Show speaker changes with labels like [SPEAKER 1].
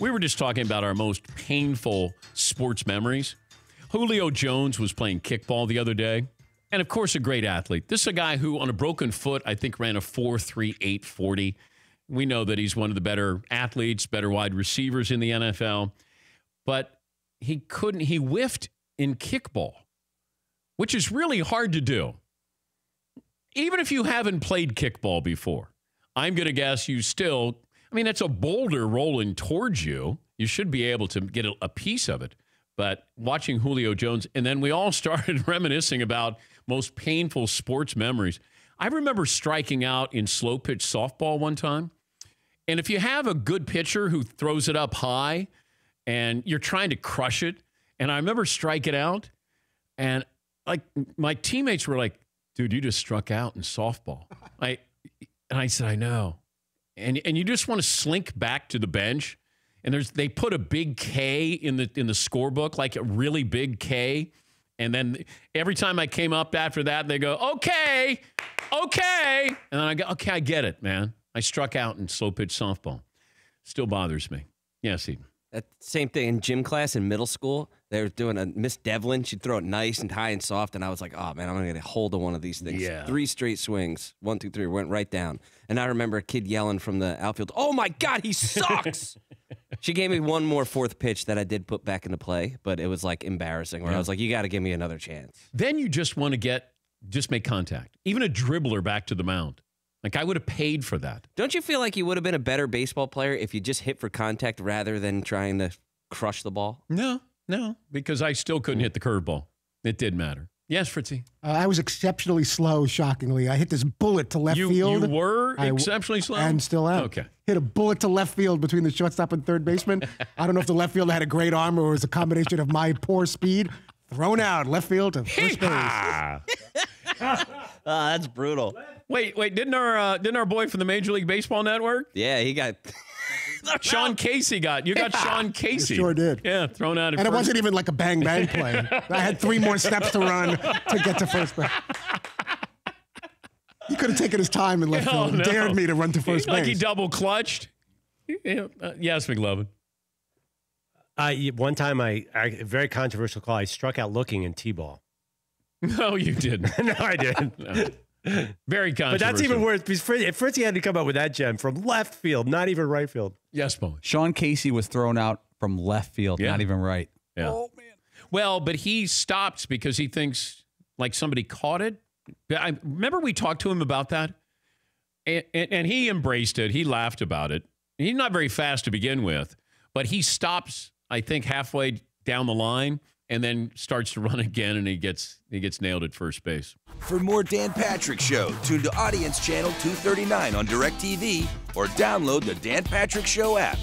[SPEAKER 1] We were just talking about our most painful sports memories. Julio Jones was playing kickball the other day. And of course, a great athlete. This is a guy who, on a broken foot, I think ran a 4.38 40. We know that he's one of the better athletes, better wide receivers in the NFL. But he couldn't, he whiffed in kickball, which is really hard to do. Even if you haven't played kickball before, I'm going to guess you still, I mean, it's a boulder rolling towards you. You should be able to get a, piece of it. But watching Julio Jones, and then we all started reminiscing about most painful sports memories. I remember striking out in slow pitch softball one time. And if you have a good pitcher who throws it up high and you're trying to crush it, and I remember striking out, and like my teammates were like, dude, you just struck out in softball. I and I said, I know. And and you just want to slink back to the bench. And there's they put a big K in the in the scorebook, like a really big K. And then every time I came up after that, they go, okay, okay. And then I go, okay, I get it, man. I struck out in slow pitch softball. Still bothers me. Yes, Seton.
[SPEAKER 2] That same thing in gym class in middle school. They were doing a Miss Devlin. She'd throw it nice and high and soft, and I was like, "Oh man, I'm gonna get a hold of one of these things."
[SPEAKER 1] Yeah.
[SPEAKER 2] Three straight swings, one, two, three, went right down. And I remember a kid yelling from the outfield, "Oh my God, he sucks!" she gave me one more fourth pitch that I did put back into play, but it was like embarrassing. Where I was like, "You got to give me another chance."
[SPEAKER 1] Then you just want to get just make contact. Even a dribbler back to the mound. Like I would have paid for that.
[SPEAKER 2] Don't you feel like you would have been a better baseball player if you just hit for contact rather than trying to crush the ball?
[SPEAKER 1] No, no, because I still couldn't hit the curveball. It did matter. Yes, Fritzy.
[SPEAKER 3] Uh, I was exceptionally slow, shockingly. I hit this bullet to left
[SPEAKER 1] You,
[SPEAKER 3] field.
[SPEAKER 1] you were
[SPEAKER 3] I w-
[SPEAKER 1] exceptionally slow
[SPEAKER 3] And still am.
[SPEAKER 1] Okay.
[SPEAKER 3] Hit a bullet to left field between the shortstop and third baseman. I don't know if the left fielder had a great arm or it was a combination of my poor speed. Thrown out, left field to first base.
[SPEAKER 1] Ah.
[SPEAKER 2] That's brutal.
[SPEAKER 1] wait, wait! Didn't our uh, didn't our boy from the Major League Baseball Network,
[SPEAKER 2] Yeah, he got.
[SPEAKER 1] Sean Casey, got you got Sean Casey?
[SPEAKER 3] sure did.
[SPEAKER 1] Yeah, thrown out. At
[SPEAKER 3] And it
[SPEAKER 1] first.
[SPEAKER 3] wasn't even like a bang bang play. I had three more steps to run to get to first base. He could have taken his time in left
[SPEAKER 1] Oh,
[SPEAKER 3] field and
[SPEAKER 1] no.
[SPEAKER 3] dared me to run to first
[SPEAKER 1] like he
[SPEAKER 3] base.
[SPEAKER 1] double clutched. Yeah, uh, yes, McLovin.
[SPEAKER 4] I one time I, I a very controversial call. I struck out looking in t-ball.
[SPEAKER 1] No, you didn't.
[SPEAKER 4] no, I didn't.
[SPEAKER 1] Very controversial.
[SPEAKER 4] But that's even worse because Fritz, Fritzy had to come up with that gem from left field, not even right field.
[SPEAKER 1] Yes, Paulie.
[SPEAKER 5] Sean Casey was thrown out from left field,
[SPEAKER 1] Yeah.
[SPEAKER 5] not even right.
[SPEAKER 1] Yeah.
[SPEAKER 3] Oh, man.
[SPEAKER 1] Well, but he stops because he thinks like somebody caught it. I remember we talked to him about that, and, and, and he embraced it. He laughed about it. He's not very fast to begin with, but he stops. I think halfway down the line and then starts to run again, and he gets he gets nailed at first base.
[SPEAKER 6] For more Dan Patrick Show, tune to Audience Channel 239 on DirecTV or download the Dan Patrick Show app.